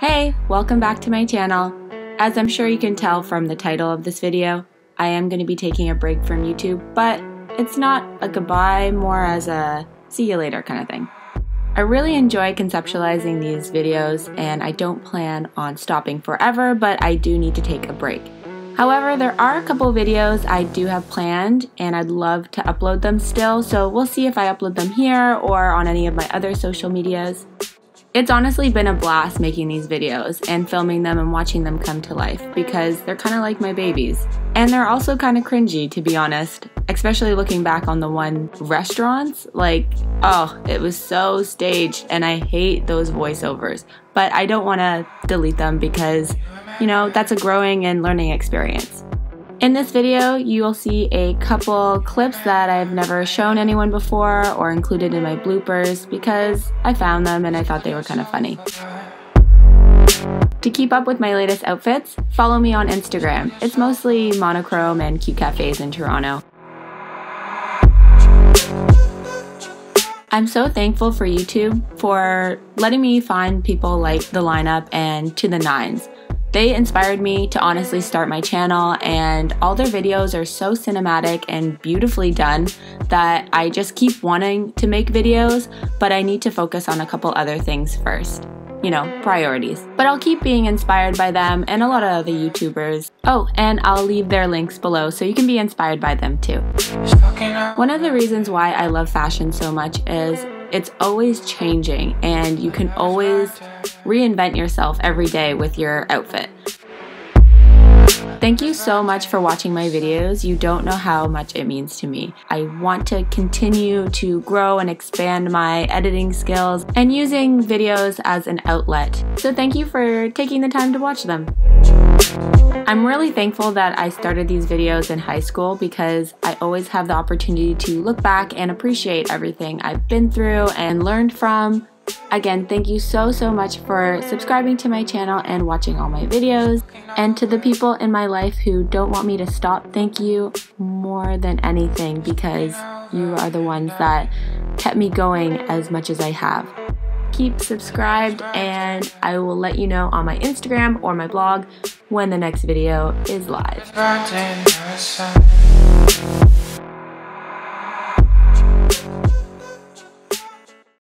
Hey, welcome back to my channel. As I'm sure you can tell from the title of this video, I am going to be taking a break from YouTube, but it's not a goodbye, more as a see you later kind of thing. I really enjoy conceptualizing these videos and I don't plan on stopping forever, but I do need to take a break. However, there are a couple videos I do have planned and I'd love to upload them still, so we'll see if I upload them here or on any of my other social medias. It's honestly been a blast making these videos and filming them and watching them come to life because they're kind of like my babies. And they're also kind of cringy, to be honest, especially looking back on the one restaurants. Like, oh, it was so staged and I hate those voiceovers. But I don't want to delete them because, you know, that's a growing and learning experience. In this video, you will see a couple clips that I've never shown anyone before or included in my bloopers because I found them and I thought they were kind of funny. To keep up with my latest outfits, follow me on Instagram. It's mostly monochrome and cute cafes in Toronto. I'm so thankful for YouTube for letting me find people like The Lineup and To The Nines. They inspired me to honestly start my channel, and all their videos are so cinematic and beautifully done that I just keep wanting to make videos, but I need to focus on a couple other things first. You know, priorities. But I'll keep being inspired by them and a lot of other YouTubers. Oh, and I'll leave their links below so you can be inspired by them too. One of the reasons why I love fashion so much is it's always changing and you can always reinvent yourself every day with your outfit. Thank you so much for watching my videos. You don't know how much it means to me. I want to continue to grow and expand my editing skills and using videos as an outlet. So thank you for taking the time to watch them. I'm really thankful that I started these videos in high school because I always have the opportunity to look back and appreciate everything I've been through and learned from. Again, thank you so, so much for subscribing to my channel and watching all my videos. And to the people in my life who don't want me to stop, thank you more than anything because you are the ones that kept me going as much as I have keep subscribed and I will let you know on my Instagram or my blog when the next video is live.